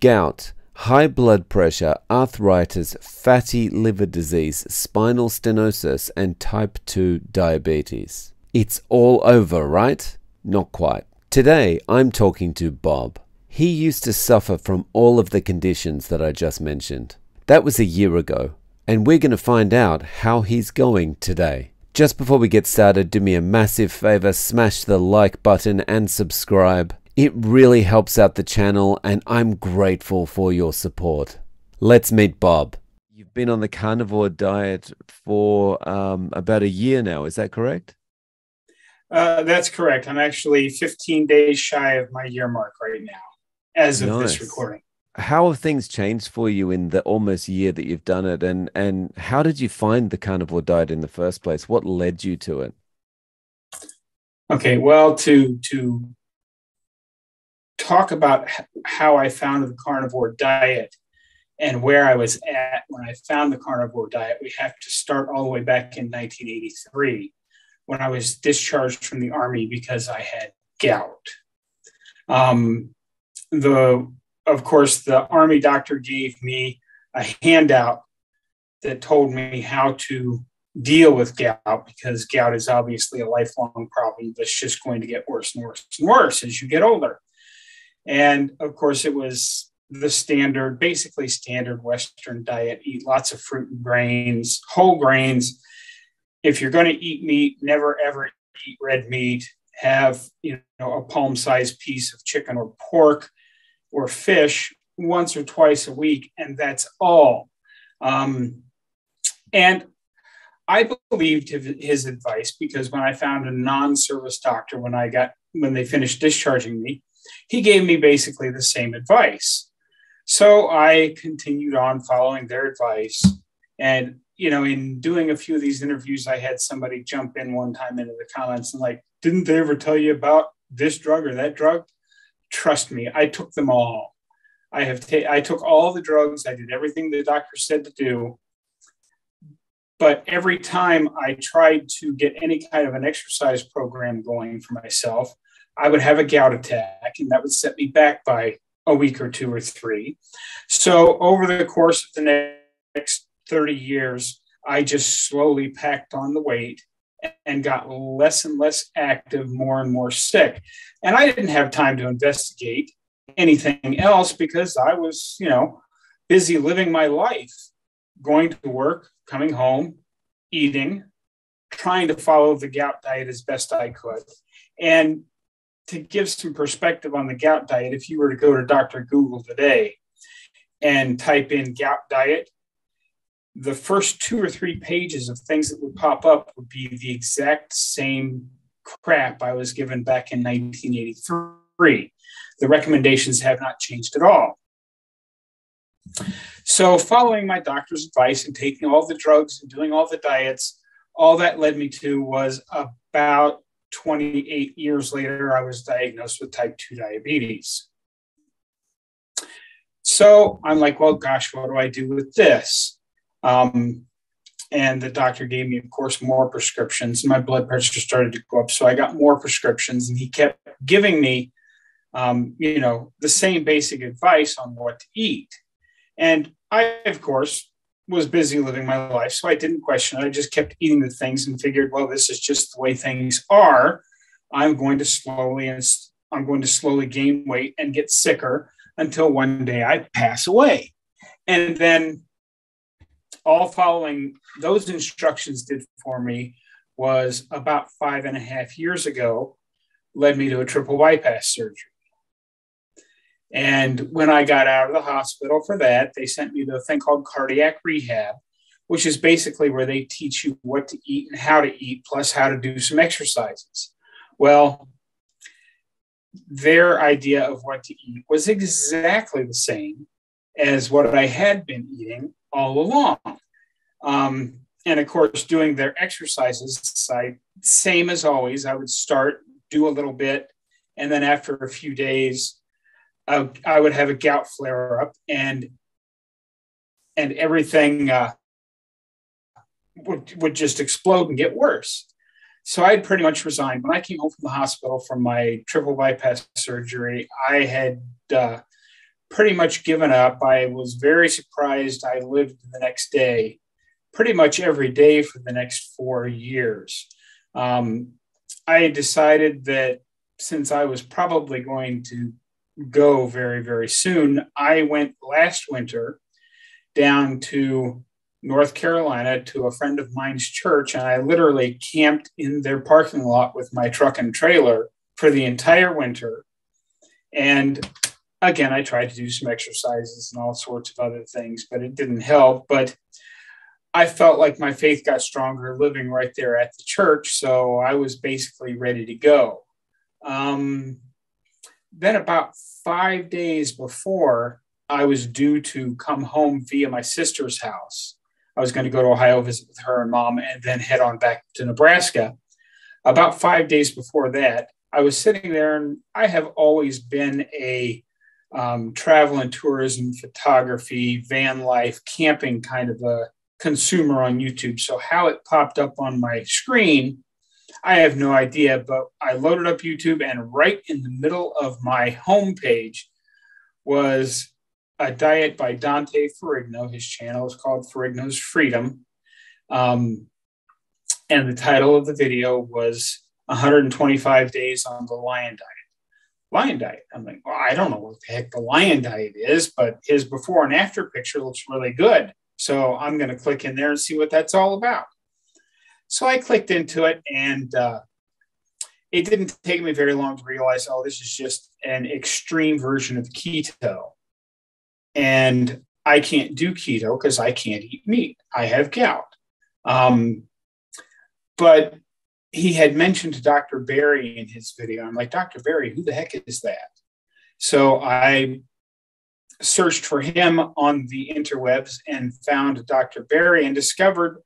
gout, high blood pressure, arthritis, fatty liver disease, spinal stenosis, and type 2 diabetes. It's all over, right? Not quite. Today, I'm talking to Bob. He used to suffer from all of the conditions that I just mentioned. That was a year ago, and we're going to find out how he's going today. Just before we get started, do me a massive favor smash the like button and subscribe. It really helps out the channel, and I'm grateful for your support. Let's meet Bob. You've been on the carnivore diet for um, about a year now, is that correct? Uh, that's correct. I'm actually 15 days shy of my year mark right now, as of nice. this recording. How have things changed for you in the almost year that you've done it, and and how did you find the carnivore diet in the first place? What led you to it? Okay, well, to to talk about how I found the carnivore diet and where I was at when I found the carnivore diet, we have to start all the way back in 1983 when I was discharged from the army because I had gout. Um, the, of course, the army doctor gave me a handout that told me how to deal with gout because gout is obviously a lifelong problem that's just going to get worse and worse and worse as you get older. And of course, it was the standard, basically standard Western diet eat lots of fruit and grains, whole grains. If you're going to eat meat, never ever eat red meat. Have you know a palm sized piece of chicken or pork or fish once or twice a week, and that's all. Um, and I believed his advice because when I found a non-service doctor when I got when they finished discharging me, he gave me basically the same advice. So I continued on following their advice. And, you know, in doing a few of these interviews, I had somebody jump in one time into the comments and, like, didn't they ever tell you about this drug or that drug? Trust me, I took them all. I have ta- I took all the drugs. I did everything the doctor said to do. But every time I tried to get any kind of an exercise program going for myself, I would have a gout attack, and that would set me back by a week or two or three. So, over the course of the next 30 years, I just slowly packed on the weight and got less and less active, more and more sick. And I didn't have time to investigate anything else because I was, you know, busy living my life, going to work, coming home, eating, trying to follow the gout diet as best I could. And to give some perspective on the gout diet, if you were to go to Dr. Google today and type in gout diet, the first two or three pages of things that would pop up would be the exact same crap I was given back in 1983. The recommendations have not changed at all. So, following my doctor's advice and taking all the drugs and doing all the diets, all that led me to was about 28 years later, I was diagnosed with type 2 diabetes. So I'm like, well, gosh, what do I do with this? Um, and the doctor gave me, of course, more prescriptions. And my blood pressure started to go up. So I got more prescriptions, and he kept giving me, um, you know, the same basic advice on what to eat. And I, of course, was busy living my life, so I didn't question it. I just kept eating the things and figured, well, this is just the way things are. I'm going to slowly and I'm going to slowly gain weight and get sicker until one day I pass away. And then all following those instructions did for me was about five and a half years ago, led me to a triple bypass surgery. And when I got out of the hospital for that, they sent me to a thing called cardiac rehab, which is basically where they teach you what to eat and how to eat, plus how to do some exercises. Well, their idea of what to eat was exactly the same as what I had been eating all along. Um, and of course, doing their exercises, I, same as always, I would start, do a little bit, and then after a few days, I, I would have a gout flare up and and everything uh, would, would just explode and get worse. So I had pretty much resigned. When I came home from the hospital from my triple bypass surgery, I had uh, pretty much given up. I was very surprised. I lived the next day, pretty much every day for the next four years. Um, I decided that since I was probably going to go very, very soon, I went last winter down to North Carolina to a friend of mine's church, and I literally camped in their parking lot with my truck and trailer for the entire winter. And again, I tried to do some exercises and all sorts of other things, but it didn't help. But I felt like my faith got stronger living right there at the church. So I was basically ready to go. Um, then, about five days before I was due to come home via my sister's house, I was going to go to Ohio, visit with her and mom, and then head on back to Nebraska. About five days before that, I was sitting there, and I have always been a um, travel and tourism, photography, van life, camping kind of a consumer on YouTube. So, how it popped up on my screen, I have no idea. But I loaded up YouTube, and right in the middle of my homepage was a diet by Dante Ferrigno. His channel is called Ferrigno's Freedom. Um, and the title of the video was 125 Days on the Lion Diet lion diet. I'm like, well, I don't know what the heck the lion diet is, but his before and after picture looks really good. So I'm going to click in there and see what that's all about. So I clicked into it and uh, it didn't take me very long to realize, oh, this is just an extreme version of keto. And I can't do keto because I can't eat meat. I have gout. Um, but he had mentioned Dr. Berry in his video. I'm like, Dr. Berry, who the heck is that? So I searched for him on the interwebs and found Dr. Berry and discovered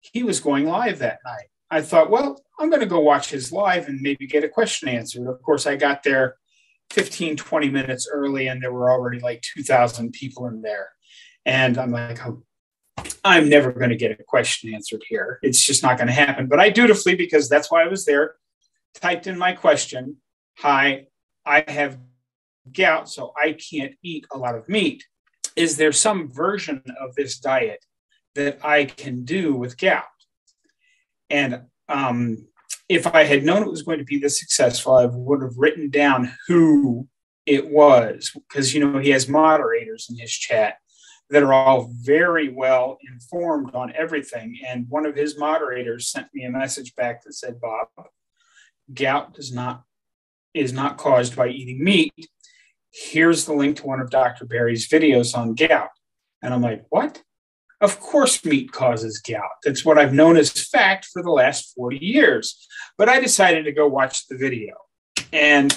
he was going live that night. I thought, well, I'm going to go watch his live and maybe get a question answered. Of course, I got there 15, 20 minutes early and there were already like 2,000 people in there. And I'm like, oh, I'm never going to get a question answered here. It's just not going to happen. But I dutifully, because that's why I was there, typed in my question Hi, I have gout, so I can't eat a lot of meat. Is there some version of this diet that I can do with gout? And um, if I had known it was going to be this successful, I would have written down who it was because, you know, he has moderators in his chat that are all very well informed on everything. And one of his moderators sent me a message back that said, Bob, gout does not is not caused by eating meat. Here's the link to one of Dr. Berry's videos on gout. And I'm like, what? Of course, meat causes gout. That's what I've known as fact for the last 40 years. But I decided to go watch the video. And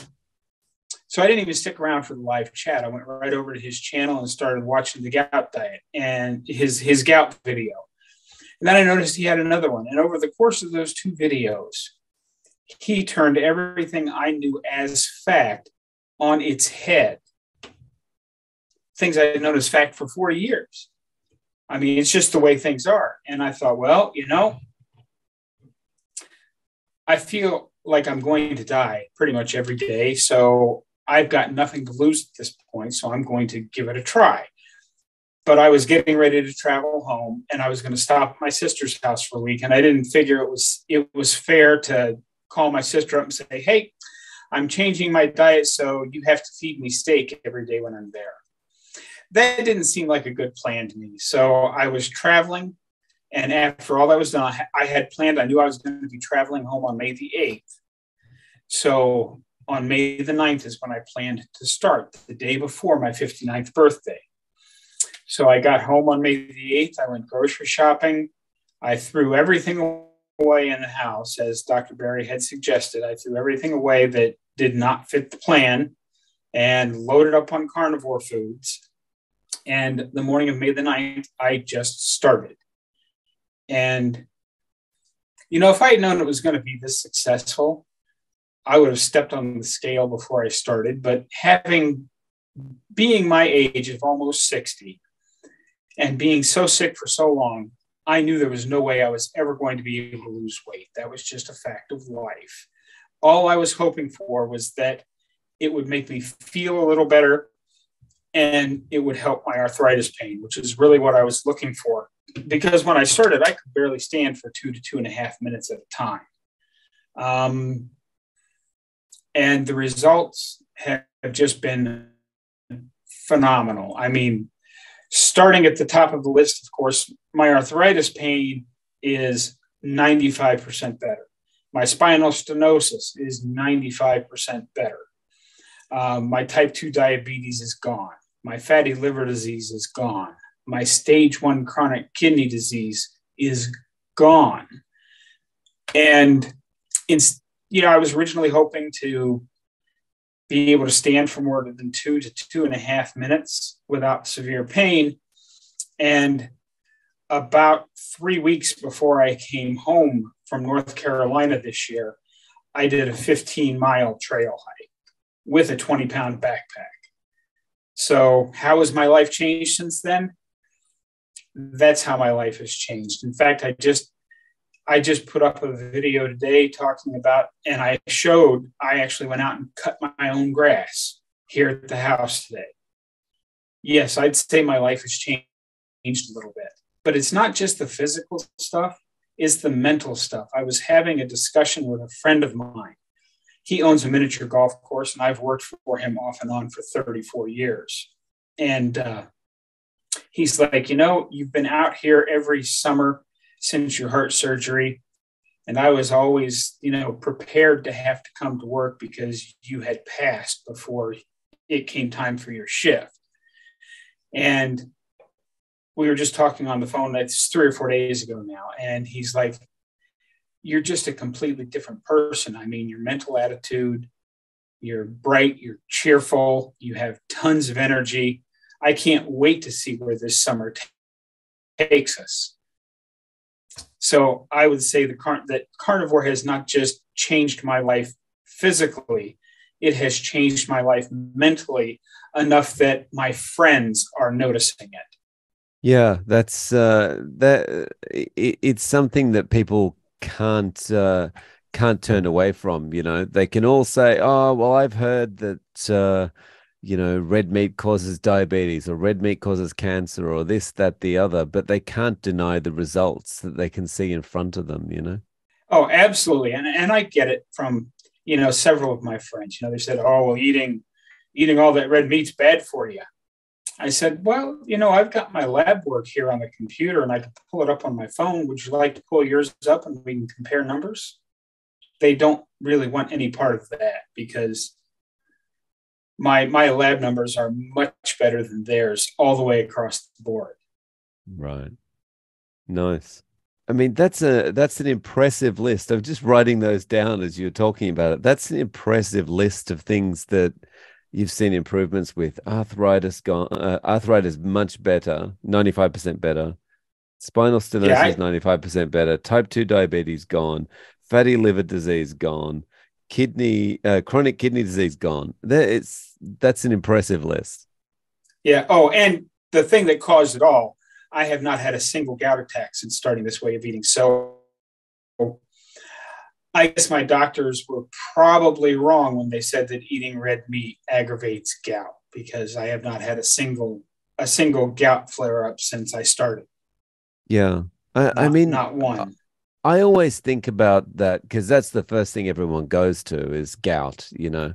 so I didn't even stick around for the live chat. I went right over to his channel and started watching the gout diet and his his gout video. And then I noticed he had another one. And over the course of those two videos, he turned everything I knew as fact on its head. Things I had known as fact for 40 years. I mean, it's just the way things are. And I thought, well, you know, I feel like I'm going to die pretty much every day. So I've got nothing to lose at this point, so I'm going to give it a try. But I was getting ready to travel home, and I was going to stop at my sister's house for a week, and I didn't figure it was it was fair to call my sister up and say, "Hey, I'm changing my diet, so you have to feed me steak every day when I'm there." That didn't seem like a good plan to me. So I was traveling, and after all that was done, I had planned. I knew I was going to be traveling home on May the eighth. So on May the 9th is when I planned to start, the day before my 59th birthday. So I got home on May the 8th. I went grocery shopping. I threw everything away in the house, as Dr. Berry had suggested. I threw everything away that did not fit the plan and loaded up on carnivore foods. And the morning of May the 9th, I just started. And, you know, if I had known it was going to be this successful, I would have stepped on the scale before I started, but having being my age of almost 60 and being so sick for so long, I knew there was no way I was ever going to be able to lose weight. That was just a fact of life. All I was hoping for was that it would make me feel a little better and it would help my arthritis pain, which is really what I was looking for. Because when I started, I could barely stand for two to two and a half minutes at a time. Um, and the results have just been phenomenal. I mean, starting at the top of the list, of course, my arthritis pain is 95% better. My spinal stenosis is 95% better. Um, my type 2 diabetes is gone. My fatty liver disease is gone. My stage 1 chronic kidney disease is gone. And in, you know, I was originally hoping to be able to stand for more than two to two and a half minutes without severe pain. And about three weeks before I came home from North Carolina this year, I did a 15 mile trail hike with a 20 pound backpack. So, how has my life changed since then? That's how my life has changed. In fact, I just I just put up a video today talking about, and I showed I actually went out and cut my own grass here at the house today. Yes, I'd say my life has changed a little bit, but it's not just the physical stuff, it's the mental stuff. I was having a discussion with a friend of mine. He owns a miniature golf course, and I've worked for him off and on for 34 years. And uh, he's like, You know, you've been out here every summer since your heart surgery. And I was always, you know, prepared to have to come to work because you had passed before it came time for your shift. And we were just talking on the phone, that's three or four days ago now. And he's like, You're just a completely different person. I mean, your mental attitude, you're bright, you're cheerful, you have tons of energy. I can't wait to see where this summer t- takes us. So I would say the car- that carnivore has not just changed my life physically, it has changed my life mentally enough that my friends are noticing it. Yeah, that's uh, that. It, it's something that people can't uh, can't turn away from. You know, they can all say, "Oh, well, I've heard that." Uh, you know, red meat causes diabetes or red meat causes cancer or this, that, the other, but they can't deny the results that they can see in front of them, you know? Oh, absolutely. And, and I get it from, you know, several of my friends. You know, they said, oh, well, eating, eating all that red meat's bad for you. I said, well, you know, I've got my lab work here on the computer and I can pull it up on my phone. Would you like to pull yours up and we can compare numbers? They don't really want any part of that because my my lab numbers are much better than theirs all the way across the board. Right. Nice. I mean, that's a that's an impressive list. I'm just writing those down as you're talking about it. That's an impressive list of things that you've seen improvements with. Arthritis gone. Uh, arthritis much better, 95% better. Spinal stenosis yeah, I, 95% better. Type 2 diabetes gone. Fatty liver disease gone kidney uh, chronic kidney disease gone. That it's that's an impressive list. Yeah. Oh, and the thing that caused it all, I have not had a single gout attack since starting this way of eating. So I guess my doctors were probably wrong when they said that eating red meat aggravates gout because I have not had a single a single gout flare up since I started. Yeah. I, not, I mean, not one. I always think about that because that's the first thing everyone goes to is gout, you know.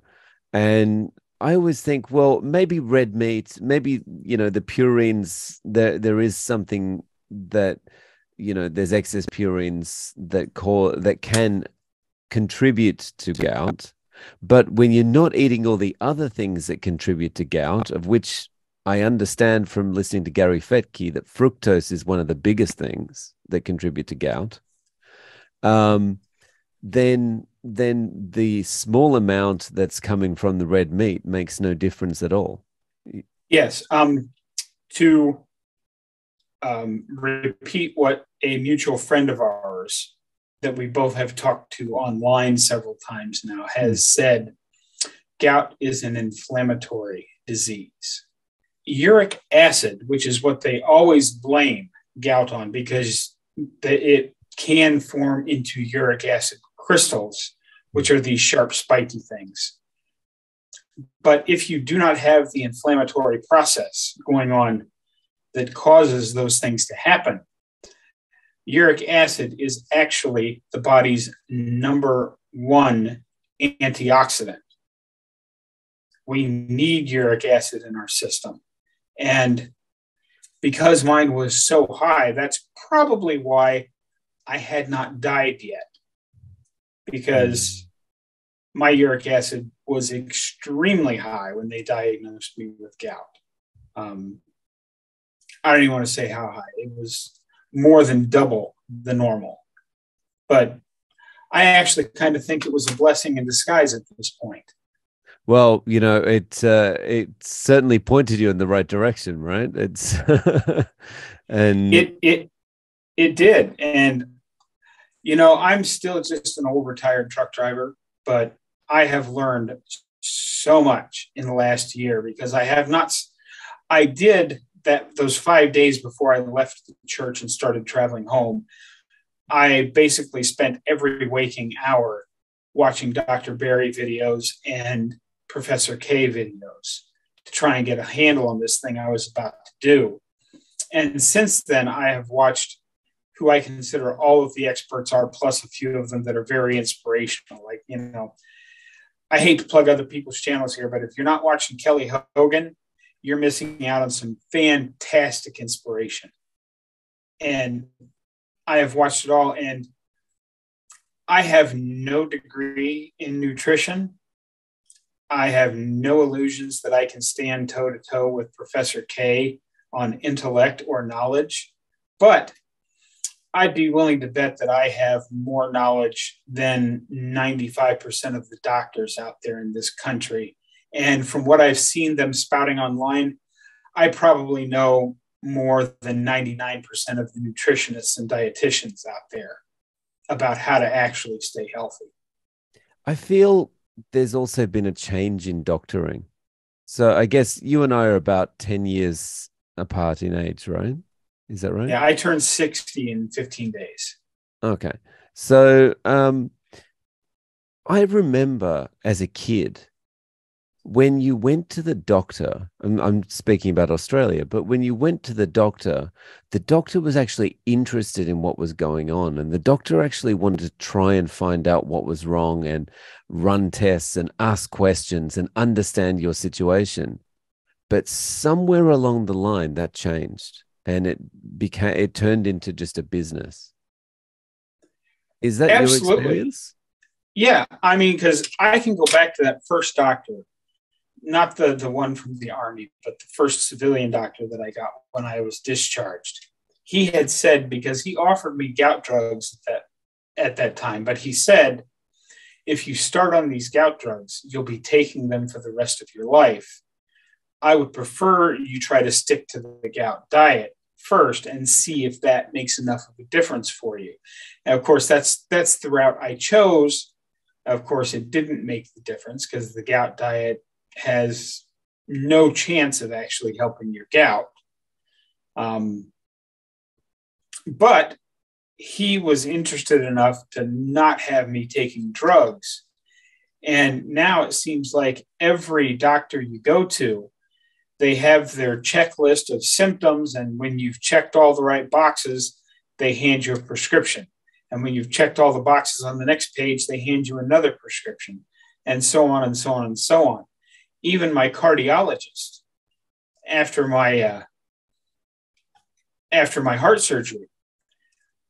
And I always think, well, maybe red meat, maybe, you know, the purines, there there is something that, you know, there's excess purines that call that can contribute to gout. But when you're not eating all the other things that contribute to gout, of which I understand from listening to Gary Fettke that fructose is one of the biggest things that contribute to gout um, then then the small amount that's coming from the red meat makes no difference at all. Yes. Um, to um, repeat what a mutual friend of ours that we both have talked to online several times now has hmm. said gout is an inflammatory disease. Uric acid, which is what they always blame gout on because it can form into uric acid crystals, which are these sharp, spiky things. but if you do not have the inflammatory process going on that causes those things to happen, uric acid is actually the body's number one antioxidant. We need uric acid in our system. And because mine was so high, that's probably why I had not died yet. Because my uric acid was extremely high when they diagnosed me with gout. Um, I don't even want to say how high. It was more than double the normal. But I actually kind of think it was a blessing in disguise at this point. Well, you know, it uh, it certainly pointed you in the right direction, right? It's and it it it did, and you know, I'm still just an old retired truck driver, but I have learned so much in the last year because I have not. I did that those five days before I left the church and started traveling home. I basically spent every waking hour watching Dr. Berry videos and Professor Kay videos to try and get a handle on this thing I was about to do. And since then, I have watched who I consider all of the experts are, plus a few of them that are very inspirational. Like, you know, I hate to plug other people's channels here, but if you're not watching Kelly Hogan, you're missing out on some fantastic inspiration. And I have watched it all, and I have no degree in nutrition. I have no illusions that I can stand toe to toe with Professor Kay on intellect or knowledge, but I'd be willing to bet that I have more knowledge than 95% of the doctors out there in this country. And from what I've seen them spouting online, I probably know more than 99% of the nutritionists and dietitians out there about how to actually stay healthy. I feel there's also been a change in doctoring. So I guess you and I are about 10 years apart in age, right? Is that right? Yeah, I turned 60 in 15 days. Okay. So um, I remember as a kid when you went to the doctor, I'm, I'm, speaking about Australia, but when you went to the doctor, the doctor was actually interested in what was going on. And the doctor actually wanted to try and find out what was wrong and run tests and ask questions and understand your situation. But somewhere along the line, that changed and it became it turned into just a business is that Absolutely. your experience yeah i mean because i can go back to that first doctor not the the one from the army but the first civilian doctor that i got when i was discharged he had said because he offered me gout drugs at that at that time but he said if you start on these gout drugs you'll be taking them for the rest of your life i would prefer you try to stick to the gout diet first and see if that makes enough of a difference for you. And of course, that's that's the route I chose. Of course, it didn't make the difference because the gout diet has no chance of actually helping your gout. Um, but he was interested enough to not have me taking drugs. And now it seems like every doctor you go to they have their checklist of symptoms. And when you've checked all the right boxes, they hand you a prescription. And when you've checked all the boxes on the next page, they hand you another prescription, and so on and so on and so on. Even my cardiologist, after my uh, after my heart surgery,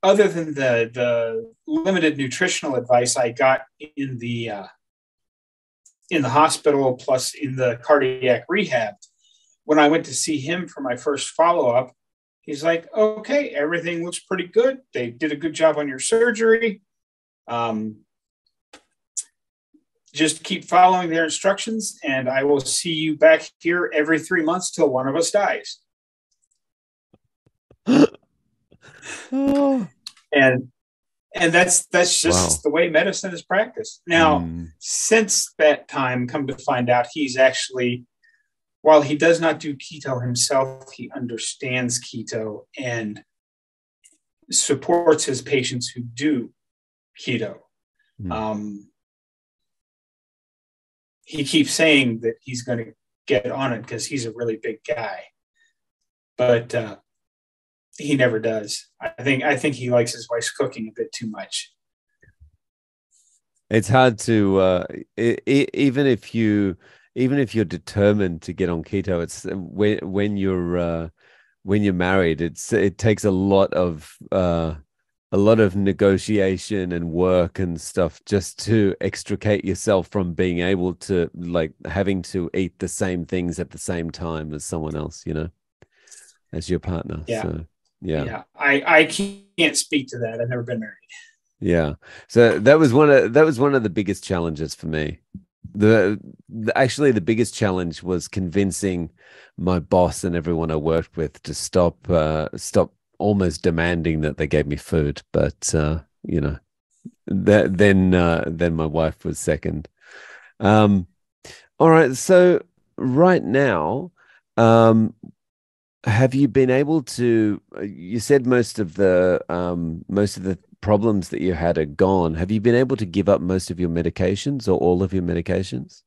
other than the the limited nutritional advice I got in the uh, in the hospital plus in the cardiac rehab, when I went to see him for my first follow up, he's like, okay, everything looks pretty good. They did a good job on your surgery. Um, just keep following their instructions, and I will see you back here every three months till one of us dies. and and that's that's just wow. the way medicine is practiced. Now, mm. since that time, come to find out, he's actually while he does not do keto himself, he understands keto and supports his patients who do keto. Mm. Um, he keeps saying that he's going to get on it because he's a really big guy, but uh, he never does. I think I think he likes his wife's cooking a bit too much. It's hard to uh, it, it, even if you even if you're determined to get on keto, it's when when you're uh, when you're married, it's it takes a lot of uh, a lot of negotiation and work and stuff just to extricate yourself from being able to like having to eat the same things at the same time as someone else, you know, as your partner. Yeah. So, yeah. Yeah. I, I can't speak to that. I've never been married. Yeah. So that was one of that was one of the biggest challenges for me. The, the actually the biggest challenge was convincing my boss and everyone I worked with to stop uh, stop almost demanding that they gave me food. But uh, you know, that then uh, then my wife was second. Um, all right. So right now, um, have you been able to? You said most of the um, most of the problems that you had are gone. Have you been able to give up most of your medications or all of your medications?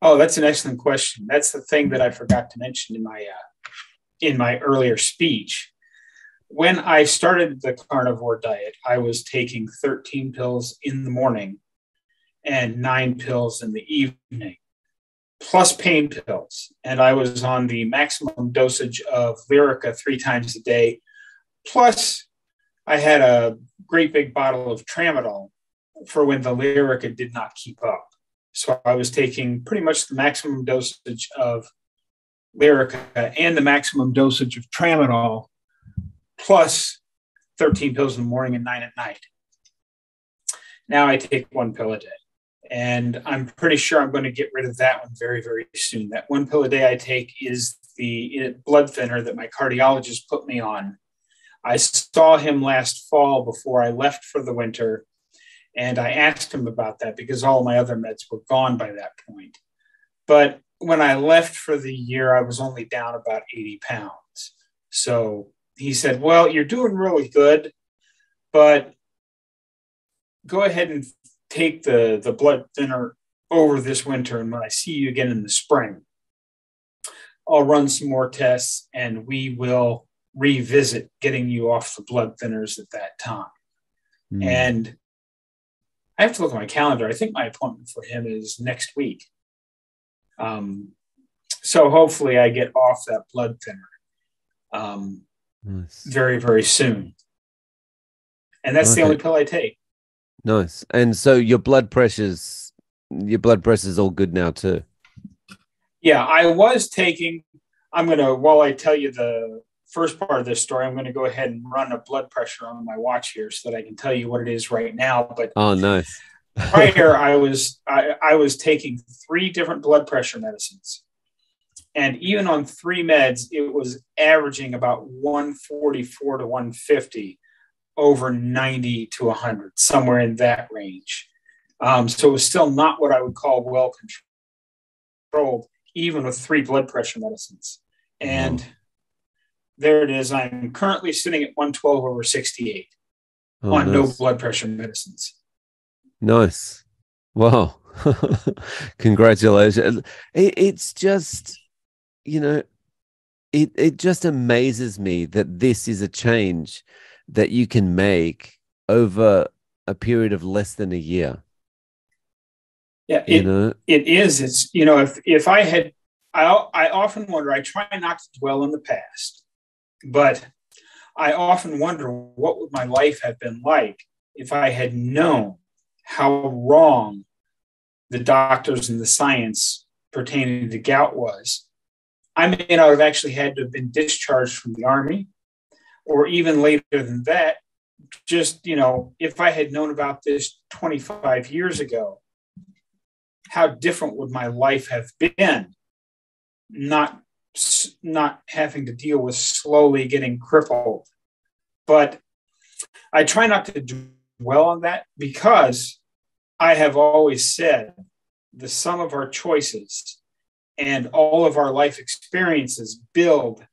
Oh, that's an excellent question. That's the thing that I forgot to mention in my uh, in my earlier speech. When I started the carnivore diet, I was taking 13 pills in the morning and nine pills in the evening, plus pain pills. And I was on the maximum dosage of Lyrica three times a day. Plus, I had a great big bottle of tramadol for when the Lyrica did not keep up. So I was taking pretty much the maximum dosage of Lyrica and the maximum dosage of tramadol, plus 13 pills in the morning and nine at night. Now I take one pill a day. And I'm pretty sure I'm going to get rid of that one very, very soon. That one pill a day I take is the blood thinner that my cardiologist put me on. I saw him last fall before I left for the winter, and I asked him about that because all my other meds were gone by that point. But when I left for the year, I was only down about 80 pounds. So he said, Well, you're doing really good, but go ahead and take the, the blood thinner over this winter. And when I see you again in the spring, I'll run some more tests and we will revisit getting you off the blood thinners at that time. Mm. And I have to look at my calendar. I think my appointment for him is next week. Um, so hopefully I get off that blood thinner um, nice. very, very soon. And that's okay. the only pill I take. Nice. And so your blood pressure's your blood pressure's all good now too. Yeah, I was taking. I'm gonna while I tell you the first part of this story, I'm gonna go ahead and run a blood pressure on my watch here so that I can tell you what it is right now. But oh, nice prior I was I, I was taking three different blood pressure medicines. And even on three meds, it was averaging about 144 to 150 over 90 to 100, somewhere in that range. Um, so it was still not what I would call well controlled, even with three blood pressure medicines. And there it is. I'm currently sitting at 112 over 68 oh, on nice. no blood pressure medicines. Nice. Wow. Congratulations. It, it's just, you know, it, it just amazes me that this is a change that you can make over a period of less than a year. Yeah, it, you know? it is. It's, you know, if, if I had, I, I often wonder, I try not to dwell in the past, but I often wonder what would my life have been like if I had known how wrong the doctors and the science pertaining to gout was. I may not have actually had to have been discharged from the army, or even later than that. Just, you know, if I had known about this 25 years ago, how different would my life have been? Not, not having to deal with slowly getting crippled. But I try not to dwell on that because I have always said the sum of our choices and all of our life experiences build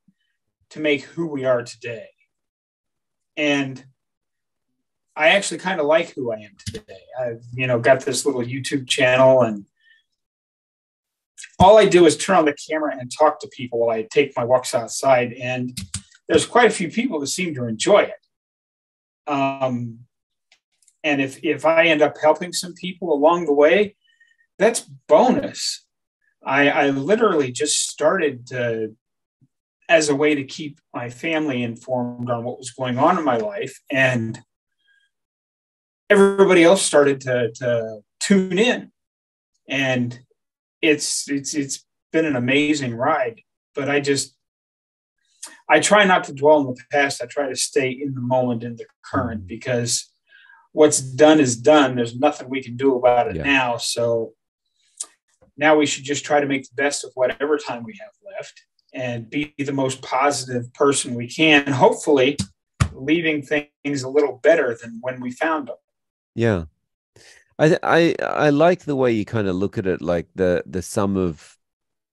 to make who we are today. And I actually kind of like who I am today. I've, you know, got this little YouTube channel and all I do is turn on the camera and talk to people while I take my walks outside. And there's quite a few people that seem to enjoy it. Um, and if, if I end up helping some people along the way, that's bonus. I, I literally just started to, as a way to keep my family informed on what was going on in my life. And everybody else started to, to tune in. And it's it's it's been an amazing ride. But I just I try not to dwell in the past. I try to stay in the moment, in the current, because what's done is done. There's nothing we can do about it yeah. now. So now we should just try to make the best of whatever time we have left and be the most positive person we can. Hopefully, leaving things a little better than when we found them. Yeah. I I I like the way you kind of look at it, like the the sum of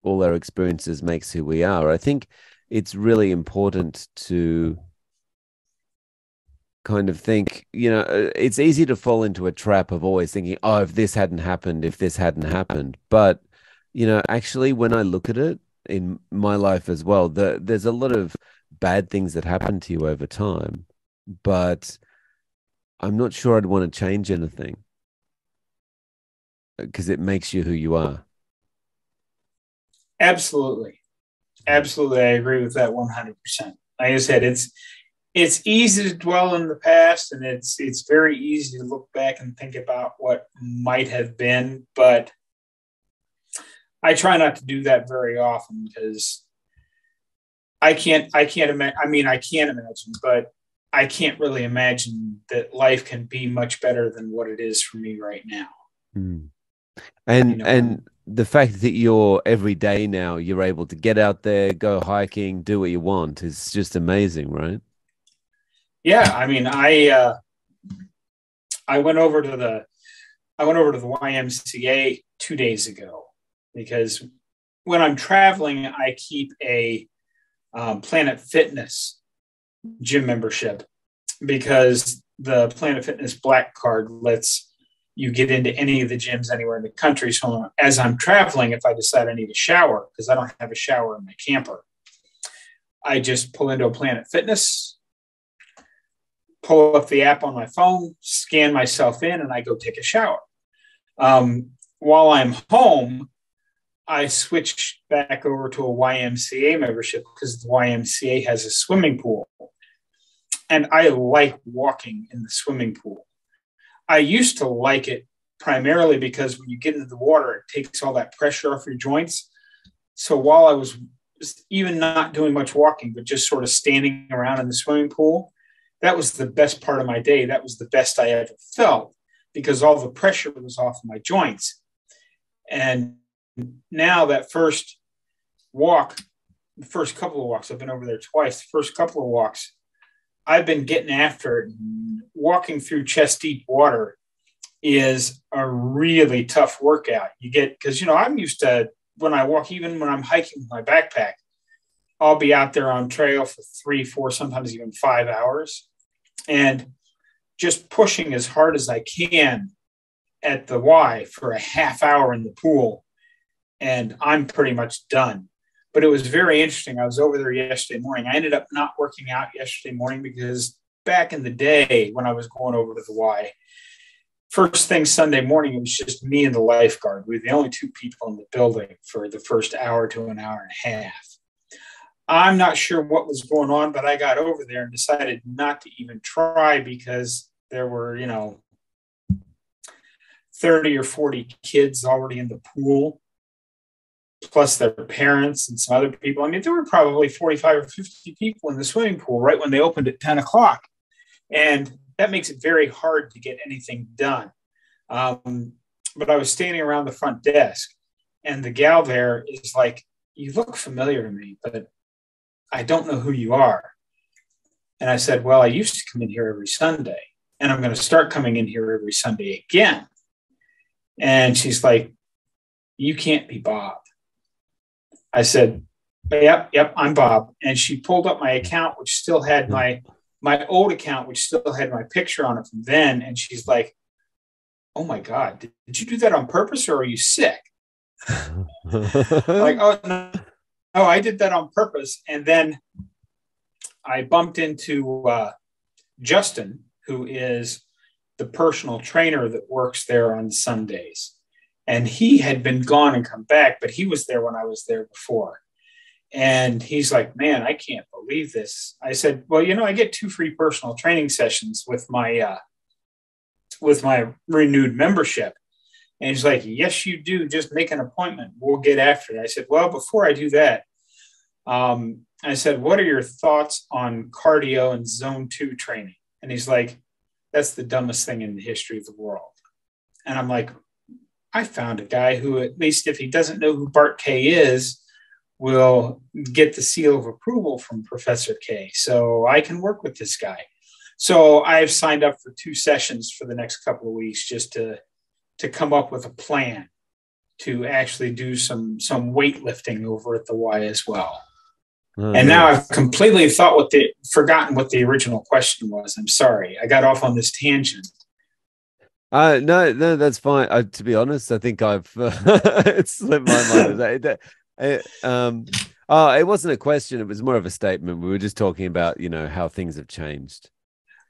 all our experiences makes who we are. I think it's really important to kind of think, you know, uh, it's easy to fall into a trap of always thinking, oh, if this hadn't happened, if this hadn't happened. But, you know, actually, when I look at it in my life as well, the, there's a lot of bad things that happen to you over time. But I'm not sure I'd want to change anything because it makes you who you are. Absolutely. Absolutely. I agree with that 100%. Like I said, it's, it's easy to dwell in the past and it's it's very easy to look back and think about what might have been but i try not to do that very often because i can't i can't imagine i mean i can't imagine but i can't really imagine that life can be much better than what it is for me right now. Mm and you know, and the fact that you're every day now you're able to get out there go hiking do what you want is just amazing right yeah i mean i uh i went over to the i went over to the ymca two days ago because when i'm traveling i keep a um, planet fitness gym membership because the planet fitness black card lets you get into any of the gyms anywhere in the country. So as I'm traveling, if I decide I need a shower, because I don't have a shower in my camper, I just pull into a Planet Fitness, pull up the app on my phone, scan myself in, and I go take a shower. Um, while I'm home, I switch back over to a YMCA membership because the YMCA has a swimming pool. And I like walking in the swimming pool. I used to like it primarily because when you get into the water, it takes all that pressure off your joints. So while I was even not doing much walking, but just sort of standing around in the swimming pool, that was the best part of my day. That was the best I ever felt because all the pressure was off of my joints. And now that first walk, the first couple of walks, I've been over there twice, the first couple of walks, I've been getting after it. Walking through chest deep water is a really tough workout. You get because you know I'm used to when I walk, even when I'm hiking with my backpack, I'll be out there on trail for three, four, sometimes even five hours, and just pushing as hard as I can at the Y for a half hour in the pool, and I'm pretty much done but it was very interesting. I was over there yesterday morning. I ended up not working out yesterday morning because back in the day when I was going over to the Y, first thing Sunday morning, it was just me and the lifeguard. We were the only two people in the building for the first hour to an hour and a half. I'm not sure what was going on, but I got over there and decided not to even try because there were, you know, 30 or 40 kids already in the pool plus their parents and some other people. I mean, there were probably 45 or 50 people in the swimming pool right when they opened at 10 o'clock. And that makes it very hard to get anything done. Um, but I was standing around the front desk, and the gal there is like, You look familiar to me, but I don't know who you are. And I said, Well, I used to come in here every Sunday, and I'm going to start coming in here every Sunday again. And she's like, You can't be Bob. I said, Yep, yep, I'm Bob. And she pulled up my account, which still had my my old account, which still had my picture on it from then. And she's like, Oh my God, did, did you do that on purpose or are you sick? like, oh, no, no, I did that on purpose. And then I bumped into uh, Justin, who is the personal trainer that works there on Sundays. And he had been gone and come back, but he was there when I was there before. And he's like, Man, I can't believe this. I said, Well, you know, I get two free personal training sessions with my uh, with my renewed membership. And he's like, Yes, you do. Just make an appointment. We'll get after it. I said, Well, before I do that, um, I said, What are your thoughts on cardio and zone two training? And he's like, That's the dumbest thing in the history of the world. And I'm like, I found a guy who, at least if he doesn't know who Bart Kay is, will get the seal of approval from Professor Kay. So I can work with this guy. So I've signed up for two sessions for the next couple of weeks just to to come up with a plan to actually do some some weightlifting over at the Y as well. Oh, and now I've completely thought what the forgotten what the original question was. I'm sorry, I got off on this tangent. Uh, no, no, that's fine. I, to be honest, I think I've uh, it slipped my mind. It, it, um, oh, it wasn't a question. It was more of a statement. We were just talking about, you know, how things have changed.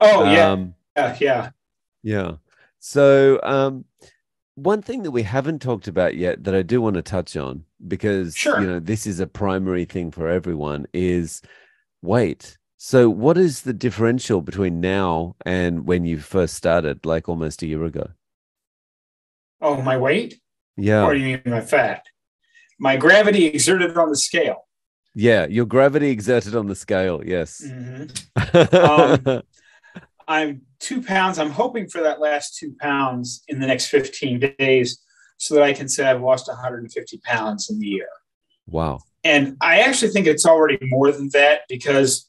Oh yeah, um, yeah, yeah, yeah. So, um, one thing that we haven't talked about yet that I do want to touch on because sure. you know this is a primary thing for everyone is weight. So, what is the differential between now and when you first started, like almost a year ago? Oh, my weight? Yeah. Or you mean my fat? My gravity exerted on the scale. Yeah, your gravity exerted on the scale. Yes. Mm-hmm. um, I'm two pounds. I'm hoping for that last two pounds in the next 15 days so that I can say I've lost 150 pounds in the year. Wow. And I actually think it's already more than that because,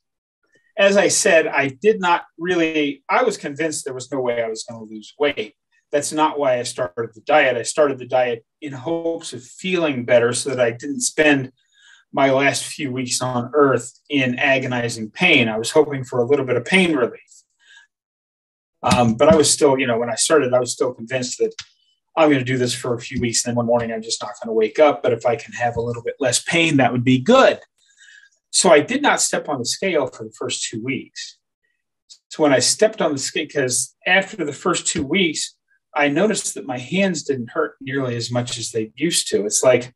as I said, I did not really, I was convinced there was no way I was going to lose weight. That's not why I started the diet. I started the diet in hopes of feeling better so that I didn't spend my last few weeks on earth in agonizing pain. I was hoping for a little bit of pain relief. Um, but I was still, you know, when I started, I was still convinced that I'm going to do this for a few weeks. And then one morning, I'm just not going to wake up. But if I can have a little bit less pain, that would be good. So I did not step on the scale for the first two weeks. So when I stepped on the scale, because after the first two weeks, I noticed that my hands didn't hurt nearly as much as they used to. It's like,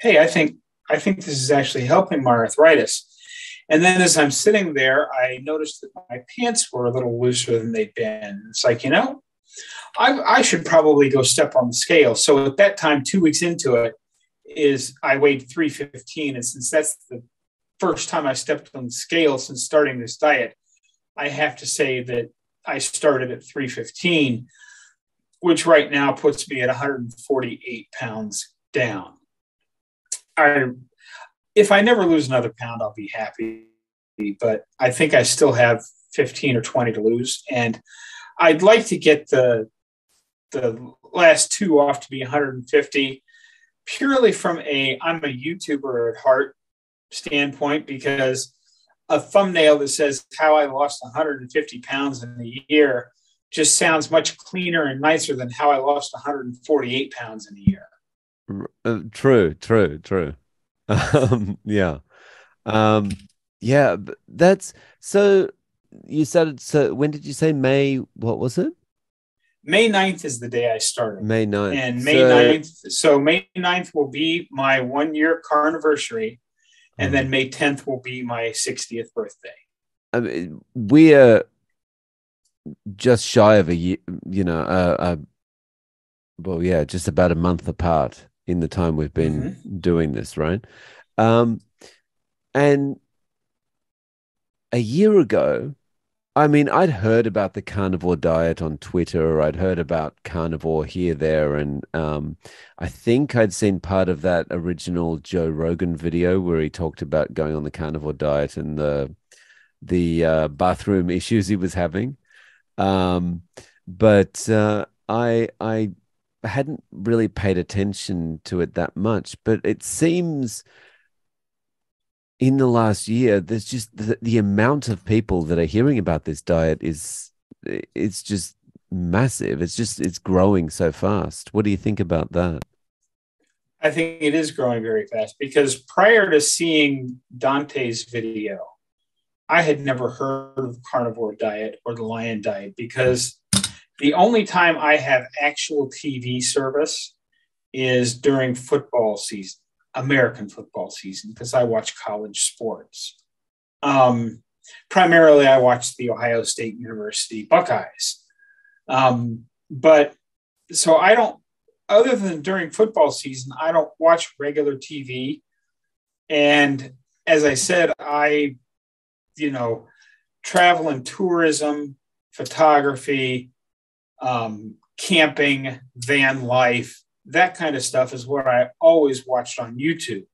hey, I think I think this is actually helping my arthritis. And then as I'm sitting there, I noticed that my pants were a little looser than they'd been. It's like, you know, I, I should probably go step on the scale. So at that time, two weeks into it, is I weighed 315. And since that's the first time I stepped on the scale since starting this diet, I have to say that I started at 315, which right now puts me at 148 pounds down. I if I never lose another pound, I'll be happy. But I think I still have 15 or 20 to lose. And I'd like to get the the last two off to be 150 purely from a I'm a YouTuber at heart standpoint because a thumbnail that says how I lost 150 pounds in a year just sounds much cleaner and nicer than how I lost 148 pounds in a year. Uh, true, true, true. Um, yeah. Um, yeah, that's so you started so when did you say May what was it? May 9th is the day I started. May 9th. And May so, 9th. So May 9th will be my one year car anniversary. And then mm-hmm. May 10th will be my 60th birthday. I mean, we are just shy of a year, you know, uh, uh, well, yeah, just about a month apart in the time we've been mm-hmm. doing this, right? Um, and a year ago, I mean, I'd heard about the carnivore diet on Twitter, or I'd heard about carnivore here, there, and um, I think I'd seen part of that original Joe Rogan video where he talked about going on the carnivore diet and the the uh, bathroom issues he was having. Um, but uh, I I hadn't really paid attention to it that much, but it seems in the last year, there's just the, the amount of people that are hearing about this diet is it's just massive. It's just it's growing so fast. What do you think about that? I think it is growing very fast because prior to seeing Dante's video, I had never heard of carnivore diet or the lion diet because the only time I have actual TV service is during football season, American football season, because I watch college sports. Um, primarily, I watch the Ohio State University Buckeyes. Um, but so I don't other than during football season, I don't watch regular TV. And as I said, I, you know, travel and tourism, photography, um, camping, van life, that kind of stuff is what I always watched on YouTube.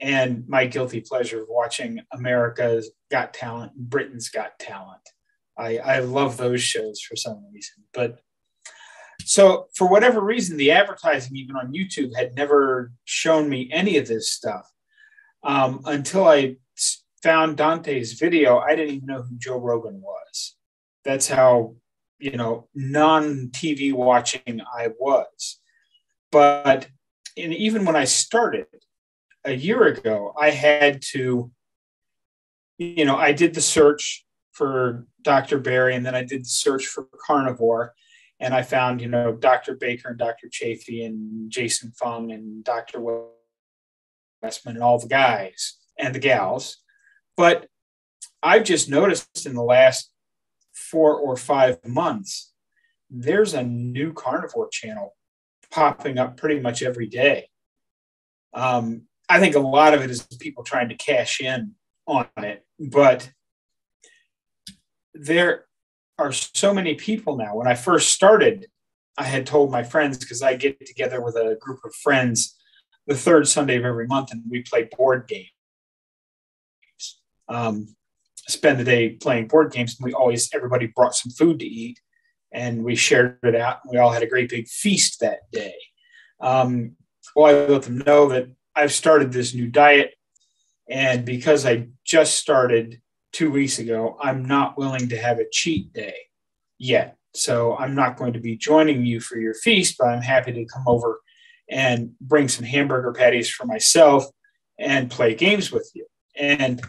And my guilty pleasure of watching America's Got Talent, Britain's Got Talent. I, I love those shows for some reason. But so, for whatever reason, the advertising, even on YouTube, had never shown me any of this stuff um, until I found Dante's video. I didn't even know who Joe Rogan was. That's how, you know, non TV watching I was. But and even when I started a year ago, I had to, you know, I did the search for Dr. Berry, and then I did the search for carnivore and I found, you know, Dr. Baker and Dr. Chaffee and Jason Fung and Dr. Westman and all the guys and the gals. But I've just noticed in the last four or five months, there's a new carnivore channel popping up pretty much every day. Um, I think a lot of it is people trying to cash in on it, but there are so many people now. When I first started, I had told my friends because I get together with a group of friends the third Sunday of every month, and we play board games. Um, spend the day playing board games, and we always everybody brought some food to eat, and we shared it out. And we all had a great big feast that day. Um, well, I let them know that I've started this new diet, and because I just started two weeks ago, I'm not willing to have a cheat day yet. So I'm not going to be joining you for your feast, but I'm happy to come over and bring some hamburger patties for myself and play games with you. And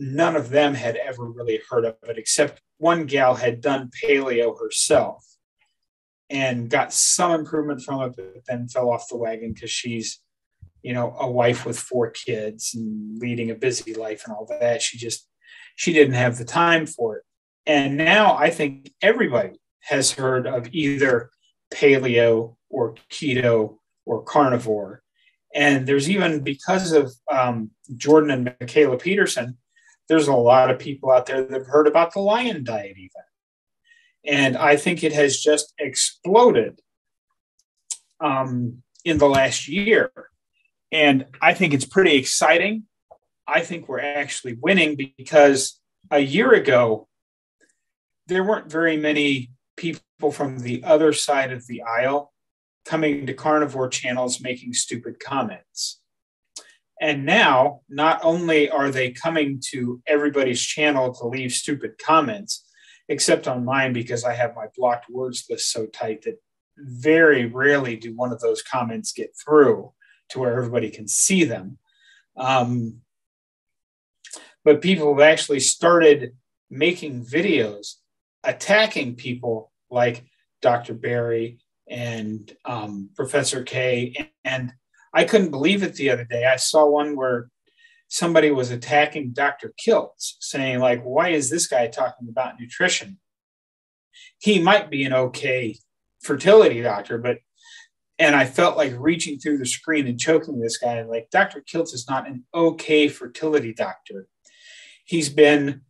none of them had ever really heard of it, except one gal had done paleo herself and got some improvement from it, but then fell off the wagon because she's you know, a wife with four kids and leading a busy life and all that. She just she didn't have the time for it. And now I think everybody has heard of either paleo or keto or carnivore. And there's even because of um, Jordan and Mikhaila Peterson, there's a lot of people out there that have heard about the lion diet, even. And I think it has just exploded um, in the last year. And I think it's pretty exciting. I think we're actually winning because a year ago, there weren't very many people from the other side of the aisle coming to carnivore channels making stupid comments. And now, not only are they coming to everybody's channel to leave stupid comments, except on mine because I have my blocked words list so tight that very rarely do one of those comments get through to where everybody can see them. Um, but people have actually started making videos attacking people like Dr. Berry and um, Professor Kay. And I couldn't believe it the other day. I saw one where somebody was attacking Dr. Kiltz, saying, like, why is this guy talking about nutrition? He might be an okay fertility doctor, but and I felt like reaching through the screen and choking this guy. Like Dr. Kiltz is not an okay fertility doctor. He's been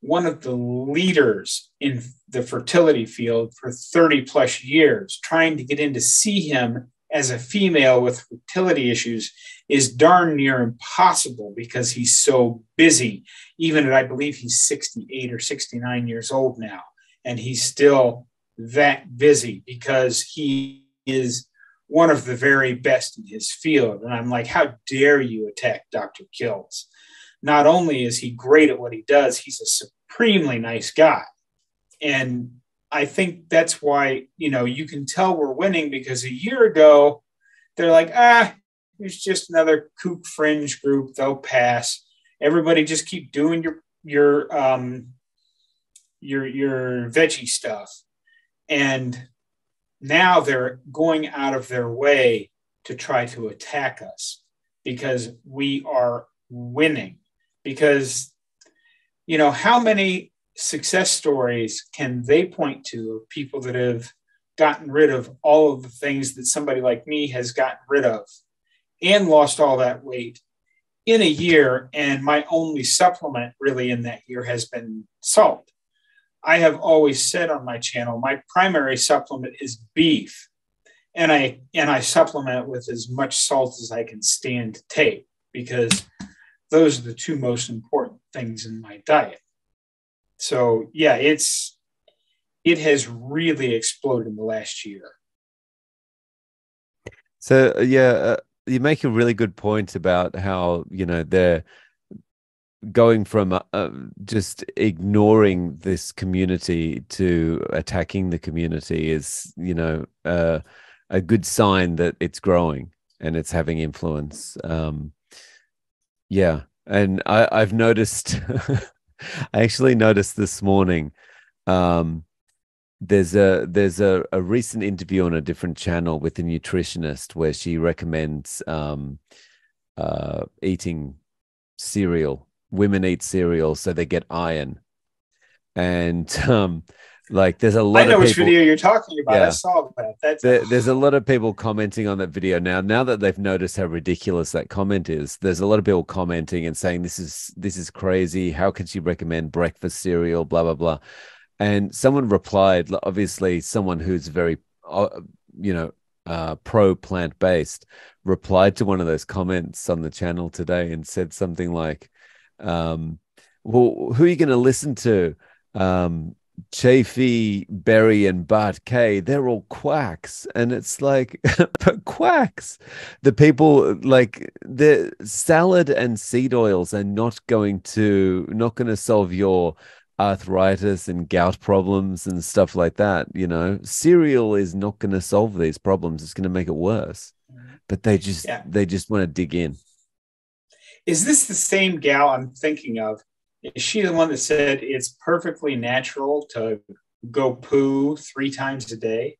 one of the leaders in the fertility field for 30 plus years. Trying to get in to see him as a female with fertility issues is darn near impossible because he's so busy. Even at, I believe he's 68 or 69 years old now, and he's still that busy because he is one of the very best in his field. And I'm like, how dare you attack Dr. Kiltz? Not only is he great at what he does, he's a supremely nice guy. And I think that's why, you know, you can tell we're winning because a year ago, they're like, ah, it's just another kook fringe group. They'll pass. Everybody just keep doing your your um your your veggie stuff. And now they're going out of their way to try to attack us because we are winning. Because, you know, how many success stories can they point to of people that have gotten rid of all of the things that somebody like me has gotten rid of and lost all that weight in a year? And my only supplement really in that year has been salt. I have always said on my channel, my primary supplement is beef. And I and I supplement with as much salt as I can stand to take because those are the two most important things in my diet. So yeah, it's it has really exploded in the last year. So yeah, uh, you make a really good point about how you know they're going from uh, uh, just ignoring this community to attacking the community is you know uh, a good sign that it's growing and it's having influence um, yeah and I, i've noticed i actually noticed this morning um, there's a there's a, a recent interview on a different channel with a nutritionist where she recommends um, uh, eating cereal women eat cereal so they get iron. And um, like there's a lot I know of which people, video you're talking about. Yeah. I saw that. That's there, there's a lot of people commenting on that video now. Now that they've noticed how ridiculous that comment is, there's a lot of people commenting and saying this is this is crazy. How can she recommend breakfast cereal? Blah blah blah. And someone replied, obviously, someone who's very, uh, you know, uh, pro plant based, replied to one of those comments on the channel today and said something like, um, well, who are you going to listen to? Um, Chaffee, Berry, and Bart Kay, they're all quacks. And it's like, quacks. The people like the salad and seed oils are not going to, not going to solve your arthritis and gout problems and stuff like that. You know, cereal is not going to solve these problems. It's going to make it worse. Mm-hmm. But they just, yeah. they just want to dig in. Is this the same gal I'm thinking of? Is she the one that said it's perfectly natural to go poo three times a day?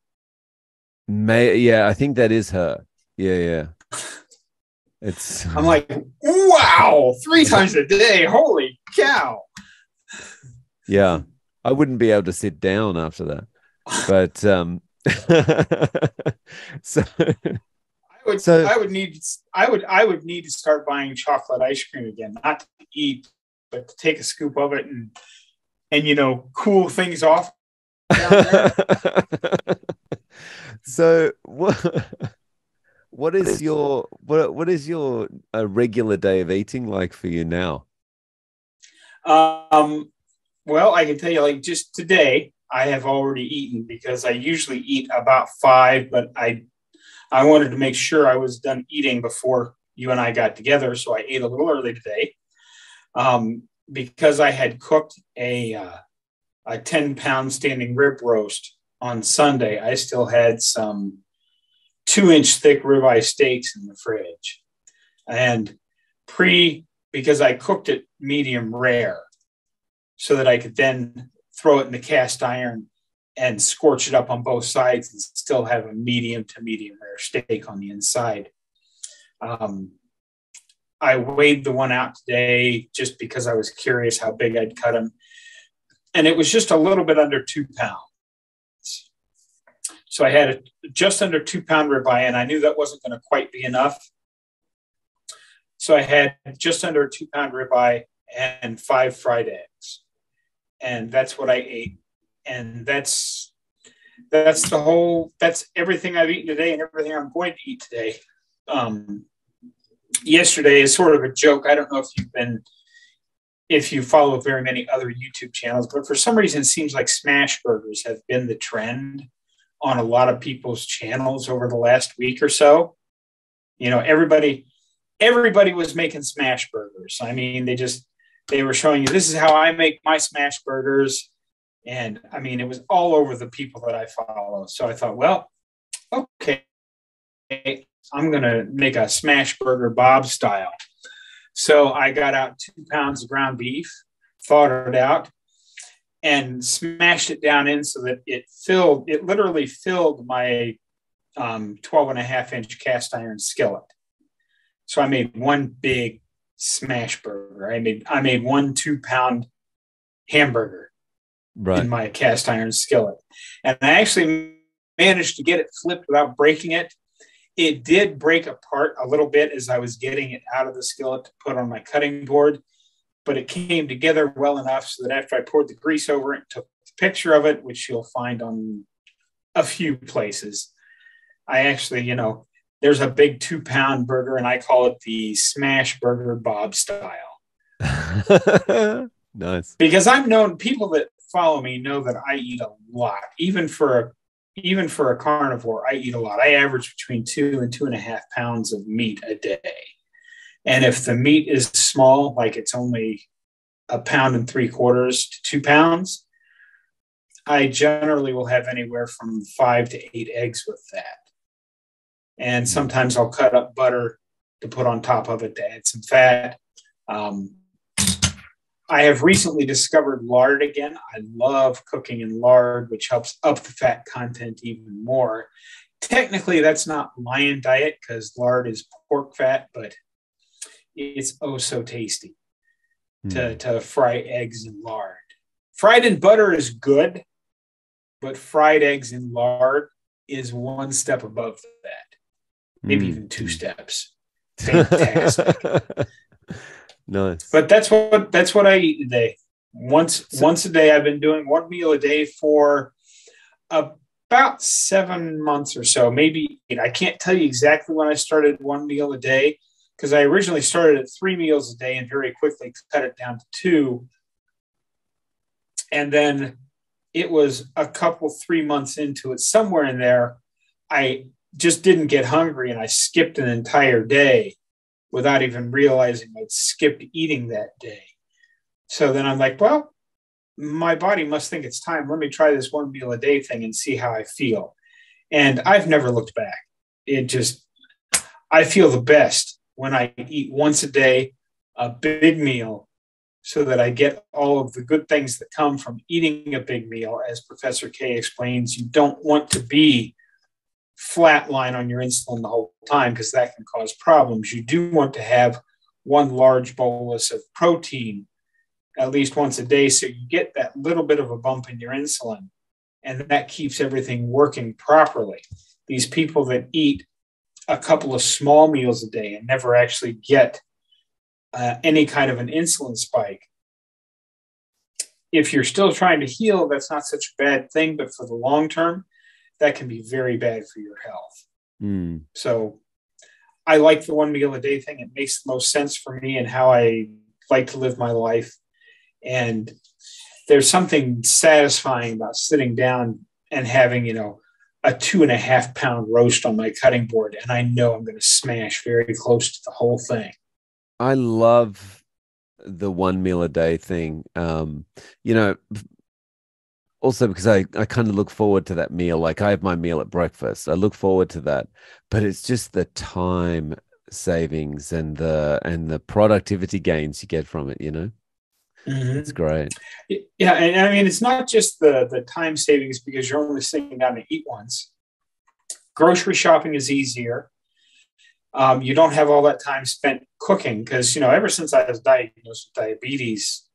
May yeah, I think that is her. Yeah, yeah. It's I'm like, wow, three times a day. Holy cow. Yeah. I wouldn't be able to sit down after that. But um so I would so, I would need I would I would need to start buying chocolate ice cream again, not to eat, but to take a scoop of it and and you know cool things off. so what what is your what what is your a regular day of eating like for you now? Um well, I can tell you like just today I have already eaten because I usually eat about 5 but I I wanted to make sure I was done eating before you and I got together. So I ate a little early today um, because I had cooked a, uh, a 10 pound standing rib roast on Sunday. I still had some two inch thick ribeye steaks in the fridge. And pre, because I cooked it medium rare so that I could then throw it in the cast iron and scorch it up on both sides and still have a medium to medium rare steak on the inside. Um, I weighed the one out today just because I was curious how big I'd cut them. And it was just a little bit under two pounds. So I had a just under two pound ribeye, and I knew that wasn't going to quite be enough. So I had just under a two pound ribeye and five fried eggs. And that's what I ate and that's that's the whole that's everything I've eaten today and everything I'm going to eat today. Um, yesterday is sort of a joke. I don't know if you've been if you follow very many other YouTube channels, but for some reason it seems like smash burgers have been the trend on a lot of people's channels over the last week or so. You know, everybody everybody was making smash burgers. I mean, they just they were showing you this is how I make my smash burgers. And I mean, it was all over the people that I follow. So I thought, well, okay, I'm going to make a smash burger Bob style. So I got out two pounds of ground beef, thawed it out, and smashed it down in so that it filled, it literally filled my um, 12 and a half inch cast iron skillet. So I made one big smash burger. I made I made one two pound hamburger right. in my cast iron skillet, and I actually managed to get it flipped without breaking it. It did break apart a little bit as I was getting it out of the skillet to put on my cutting board, but it came together well enough so that after I poured the grease over it, took a picture of it, which you'll find on a few places. I actually, you know, there's a big two pound burger, and I call it the smash burger Bob style. nice. Because I've known people that follow me know that I eat a lot, even for a even for a carnivore, I eat a lot. I average between two and two and a half pounds of meat a day. And if the meat is small, like it's only a pound and three quarters to two pounds, I generally will have anywhere from five to eight eggs with that. And sometimes I'll cut up butter to put on top of it to add some fat. Um, I have recently discovered lard again. I love cooking in lard, which helps up the fat content even more. Technically, that's not lion diet because lard is pork fat, but it's oh so tasty mm. to, to fry eggs in lard. Fried in butter is good, but fried eggs in lard is one step above that, maybe mm. even two steps. Fantastic. Nice. But that's what that's what I eat today. Once so, once a day. I've been doing one meal a day for about seven months or so, maybe eight. I can't tell you exactly when I started one meal a day because I originally started at three meals a day and very quickly cut it down to two. And then it was a couple, three months into it, somewhere in there, I just didn't get hungry and I skipped an entire day without even realizing I'd skipped eating that day. So then I'm like, well, my body must think it's time. Let me try this one meal a day thing and see how I feel. And I've never looked back. It just, I feel the best when I eat once a day, a big meal, so that I get all of the good things that come from eating a big meal. As Professor Kay explains, you don't want to be flat line on your insulin the whole time because that can cause problems. You do want to have one large bolus of protein at least once a day so you get that little bit of a bump in your insulin and that keeps everything working properly. These people that eat a couple of small meals a day and never actually get uh, any kind of an insulin spike. If you're still trying to heal, that's not such a bad thing, but for the long term, that can be very bad for your health. Mm. So I like the one meal a day thing. It makes the most sense for me and how I like to live my life. And there's something satisfying about sitting down and having, you know, a two and a half pound roast on my cutting board. And I know I'm going to smash very close to the whole thing. I love the one meal a day thing. Um, you know, also because I, I kind of look forward to that meal. Like I have my meal at breakfast. I look forward to that. But it's just the time savings and the and the productivity gains you get from it, you know? Mm-hmm. It's great. Yeah, and I mean it's not just the the time savings because you're only sitting down to eat once. Grocery shopping is easier. Um, you don't have all that time spent cooking because you know ever since I was diagnosed with diabetes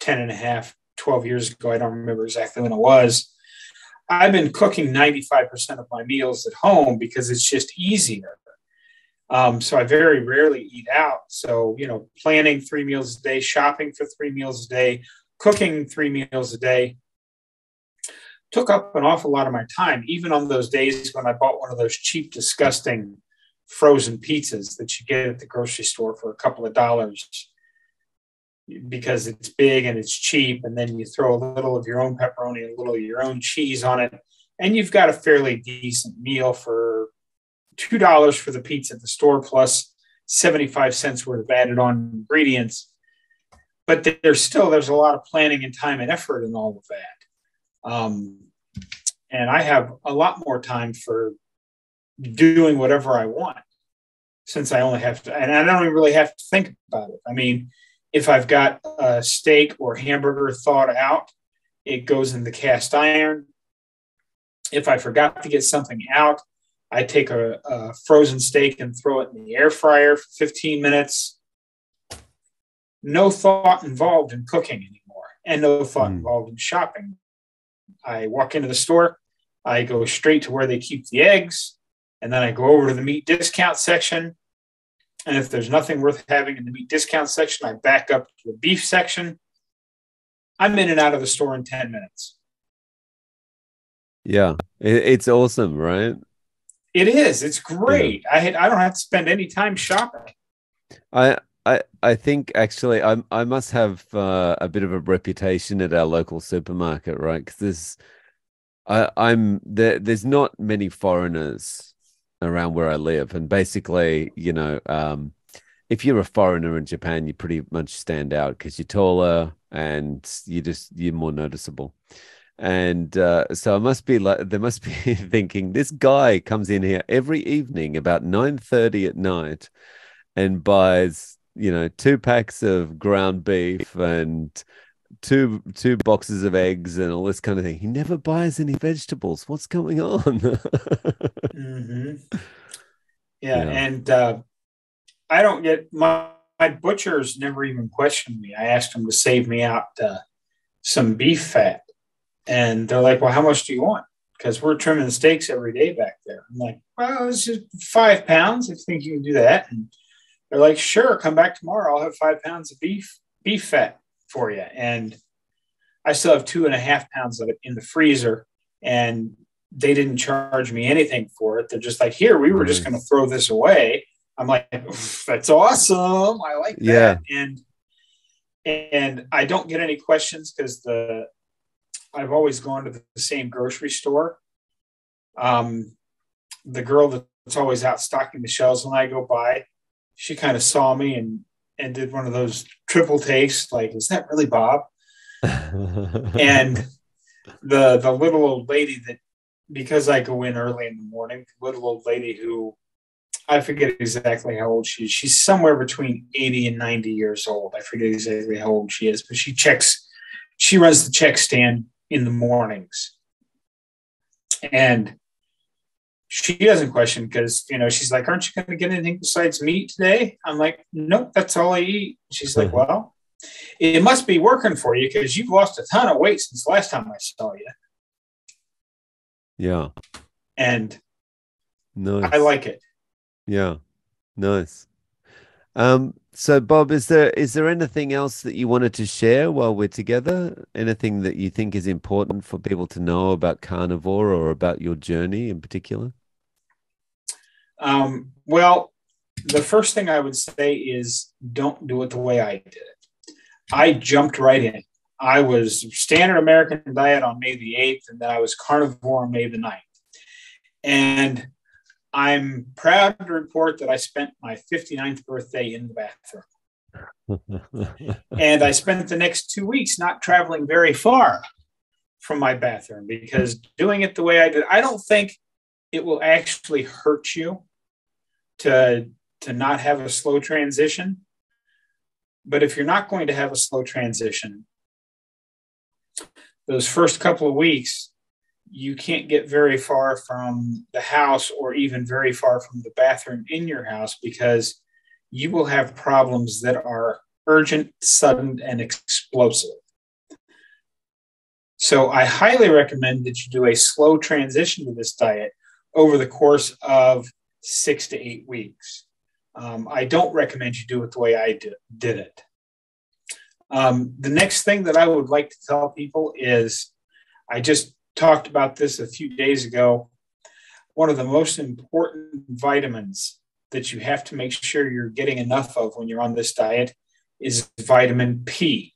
10 and a half 12 years ago. I don't remember exactly when it was. I've been cooking 95% of my meals at home because it's just easier. Um, so I very rarely eat out. So, you know, planning three meals a day, shopping for three meals a day, cooking three meals a day took up an awful lot of my time, even on those days when I bought one of those cheap, disgusting frozen pizzas that you get at the grocery store for a couple of dollars because it's big and it's cheap, and then you throw a little of your own pepperoni, a little of your own cheese on it, and you've got a fairly decent meal for two dollars for the pizza at the store plus 75 cents worth of added on ingredients. But there's still there's a lot of planning and time and effort in all of that. Um, and i have a lot more time for doing whatever i want since i only have to and i don't really have to think about it. I mean if i've got a steak or hamburger thawed out it goes in the cast iron if i forgot to get something out I take a, a, frozen steak and throw it in the air fryer for 15 minutes. No thought involved in cooking anymore, and no thought mm. involved in shopping. I walk into the store, I go straight to where they keep the eggs, and then I go over to the meat discount section. And if there's nothing worth having in the meat discount section, I back up to the beef section. I'm in and out of the store in 10 minutes. Yeah, it's awesome, right? It is. It's great. Yeah. I had, I don't have to spend any time shopping. I I I think actually I I must have uh, a bit of a reputation at our local supermarket, right? Because there's I I'm there. There's not many foreigners around where I live, and basically, you know, um, if you're a foreigner in Japan, you pretty much stand out because you're taller and you just you're more noticeable. And uh, so I must be like they must be thinking this guy comes in here every evening about nine thirty at night and buys you know two packs of ground beef and two two boxes of eggs and all this kind of thing. He never buys any vegetables. What's going on? mm-hmm. yeah, yeah, and uh, I don't get my my butchers never even questioned me. I asked them to save me out uh, some beef fat and they're like, well, how much do you want? Because we're trimming steaks every day back there. I'm like, well, it's just five pounds. I think you can do that. And they're like, sure, come back tomorrow. I'll have five pounds of beef, beef fat for you. And I still have two and a half pounds of it in the freezer. And they didn't charge me anything for it. They're just like, here, we were just going to throw this away. I'm like, that's awesome. I like that. Yeah. And and I don't get any questions because the I've always gone to the same grocery store. Um, the girl that's always out stocking the shelves when I go by, she kind of saw me and and did one of those triple takes, like, is that really Bob? and the the little old lady that because I go in early in the morning, the little old lady who I forget exactly how old she is. She's somewhere between 80 and 90 years old. I forget exactly how old she is, but she checks, she runs the check stand in the mornings. And she doesn't question because, you know, she's like, Aren't you going to get anything besides meat today? I'm like, Nope, that's all I eat. She's like, Well, it must be working for you because you've lost a ton of weight since last time I saw you. Yeah. And nice. I like it. Yeah. Nice. Um, so Bob, is there is there anything else that you wanted to share while we're together? Anything that you think is important for people to know about carnivore or about your journey in particular? Um, well, the first thing I would say is don't do it the way I did it. I jumped right in. I was standard American diet on May the 8th, and then I was carnivore on May the 9th. And I'm proud to report that I spent my 59th birthday in the bathroom. and I spent the next two weeks not traveling very far from my bathroom because doing it the way I did, I don't think it will actually hurt you to, to not have a slow transition. But if you're not going to have a slow transition, those first couple of weeks, you can't get very far from the house or even very far from the bathroom in your house because you will have problems that are urgent, sudden, and explosive. So, I highly recommend that you do a slow transition to this diet over the course of six to eight weeks. Um, I don't recommend you do it the way I did, did it. Um, the next thing that I would like to tell people is I just talked about this a few days ago. One of the most important vitamins that you have to make sure you're getting enough of when you're on this diet is vitamin P.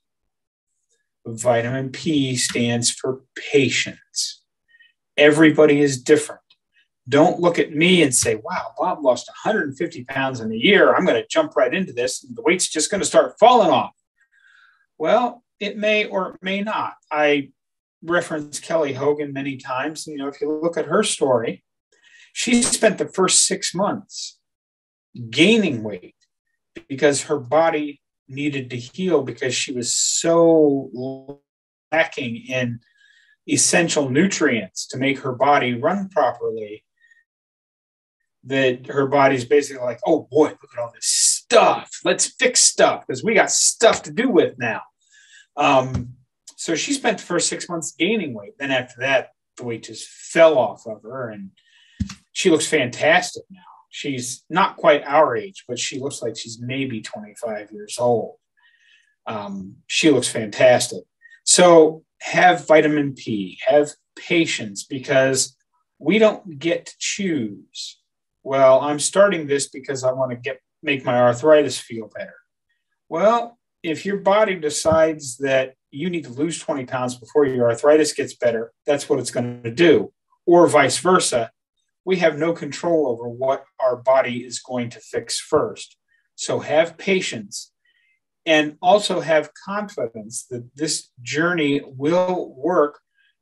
Vitamin P stands for patience. Everybody is different. Don't look at me and say, wow, Bob lost 150 pounds in a year. I'm going to jump right into this. The weight's just going to start falling off. Well, it may or it may not. I reference Kelly Hogan many times. You know, if you look at her story, she spent the first six months gaining weight because her body needed to heal because she was so lacking in essential nutrients to make her body run properly that her body's basically like, oh boy, look at all this stuff. Let's fix stuff because we got stuff to do with now. Um, so she spent the first six months gaining weight. Then after that, the weight just fell off of her and she looks fantastic now. She's not quite our age, but she looks like she's maybe 25 years old. Um, she looks fantastic. So have vitamin P, have patience because we don't get to choose. Well, I'm starting this because I want to get make my arthritis feel better. Well, if your body decides that you need to lose 20 pounds before your arthritis gets better, that's what it's going to do. Or vice versa. We have no control over what our body is going to fix first. So have patience and also have confidence that this journey will work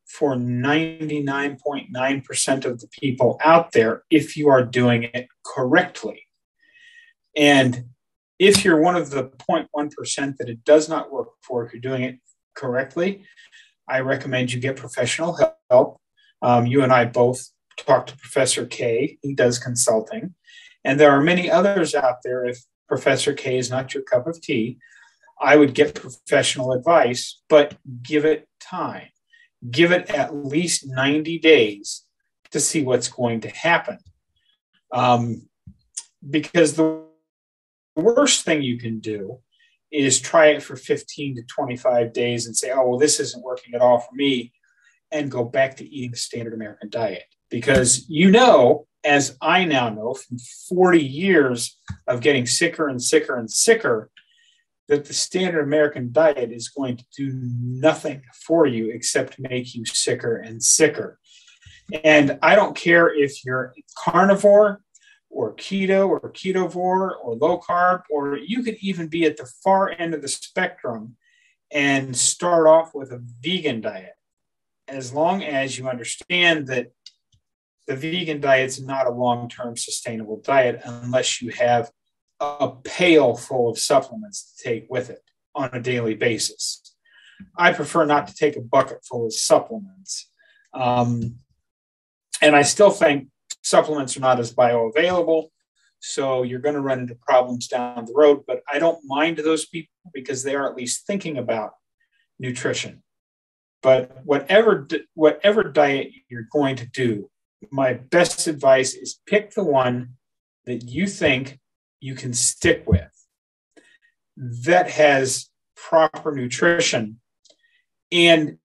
for 99.9% of the people out there if you are doing it correctly. And if you're one of the 0.1% that it does not work for, if you're doing it correctly, I recommend you get professional help. Um, you and I both talked to Professor Kay. He does consulting. And there are many others out there. If Professor Kay is not your cup of tea, I would get professional advice, but give it time. Give it at least 90 days to see what's going to happen. Um, because the worst thing you can do is try it for 15 to 25 days and say, oh, well, this isn't working at all for me, and go back to eating the standard American diet. Because you know, as I now know from 40 years of getting sicker and sicker and sicker, that the standard American diet is going to do nothing for you except make you sicker and sicker. And I don't care if you're carnivore or keto or ketovore or low carb, or you could even be at the far end of the spectrum and start off with a vegan diet. As long as you understand that the vegan diet is not a long term sustainable diet unless you have a pail full of supplements to take with it on a daily basis. I prefer not to take a bucket full of supplements. Um, and I still think supplements are not as bioavailable. So you're going to run into problems down the road. But I don't mind those people because they are at least thinking about nutrition. But whatever whatever diet you're going to do, my best advice is pick the one that you think you can stick with that has proper nutrition and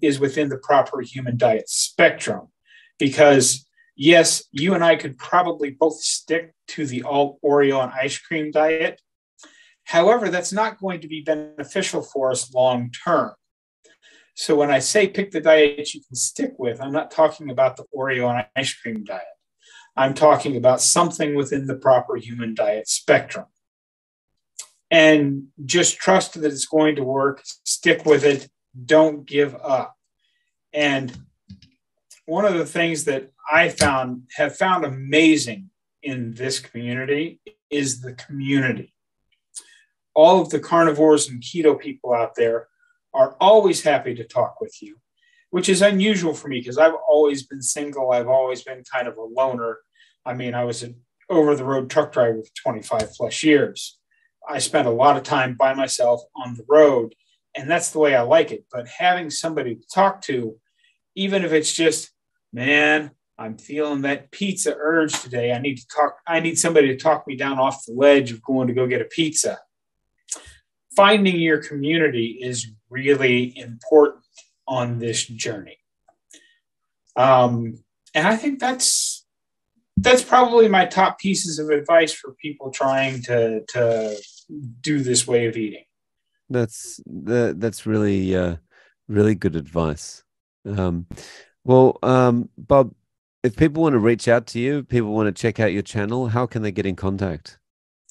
is within the proper human diet spectrum. Because, yes, you and I could probably both stick to the all Oreo and ice cream diet. However, that's not going to be beneficial for us long term. So, when I say pick the diet you can stick with, I'm not talking about the Oreo and ice cream diet. I'm talking about something within the proper human diet spectrum. And just trust that it's going to work, stick with it, don't give up. And one of the things that I found have found amazing in this community is the community. All of the carnivores and keto people out there are always happy to talk with you which is unusual for me because I've always been single. I've always been kind of a loner. I mean, I was an over the road truck driver for 25 plus years. I spent a lot of time by myself on the road, and that's the way I like it. But having somebody to talk to, even if it's just, man, I'm feeling that pizza urge today. I need to talk, I need somebody to talk me down off the ledge of going to go get a pizza. Finding your community is really important on this journey. Um, and I think that's that's probably my top pieces of advice for people trying to to do this way of eating. That's that, that's really uh, really good advice. Um, Well, um, Bob, if people want to reach out to you, people want to check out your channel, how can they get in contact?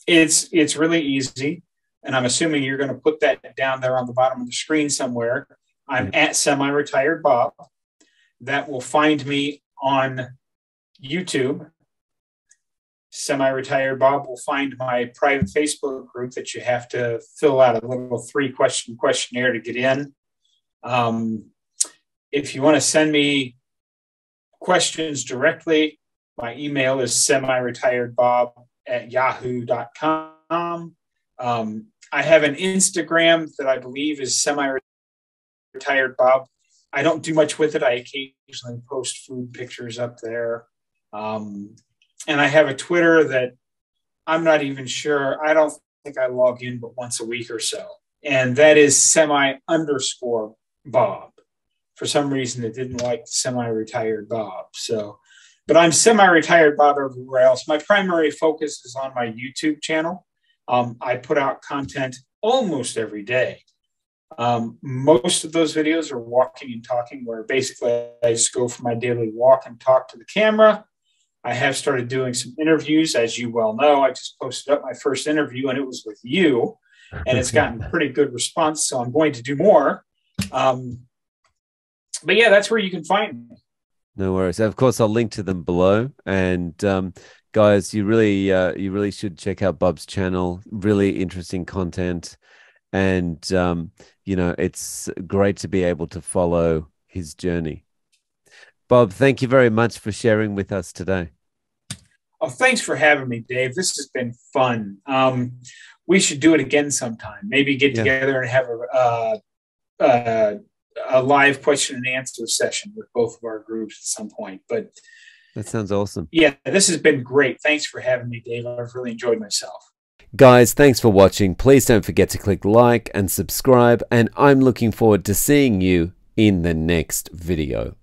It's it's really easy, and I'm assuming you're going to put that down there on the bottom of the screen somewhere. I'm at semi-retired Bob. That will find me on YouTube. Semi-retired Bob will find my private Facebook group that you have to fill out a little three-question questionnaire to get in. Um, if you want to send me questions directly, my email is semi retired Bob at yahoo.com. Um, I have an Instagram that I believe is semi-retired Bob. I don't do much with it. I occasionally post food pictures up there. Um, and I have a Twitter that I'm not even sure. I don't think I log in but once a week or so. And that is semi underscore Bob for some reason it didn't like semi-retired Bob. So, but I'm semi-retired Bob everywhere else. My primary focus is on my YouTube channel. Um, I put out content almost every day. Um, most of those videos are walking and talking, where basically I just go for my daily walk and talk to the camera. I have started doing some interviews, as you well know. I just posted up my first interview, and it was with you, and it's gotten pretty good response. So I'm going to do more. Um, but yeah, that's where you can find me. No worries. Of course, I'll link to them below. And um, guys, you really, uh, you really should check out Bob's channel. Really interesting content, and um, you know, it's great to be able to follow his journey. Bob, thank you very much for sharing with us today. Oh, thanks for having me, Dave. This has been fun. Um, we should do it again sometime. Maybe get yeah. together and have a uh, uh, a live question and answer session with both of our groups at some point. But that sounds awesome. Yeah, this has been great. Thanks for having me, Dave. I've really enjoyed myself. Guys, thanks for watching. Please don't forget to click like and subscribe, and I'm looking forward to seeing you in the next video.